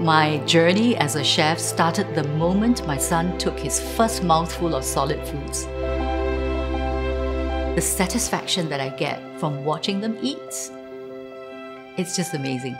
My journey as a chef started the moment my son took his first mouthful of solid foods. The satisfaction that I get from watching them eat, it's just amazing.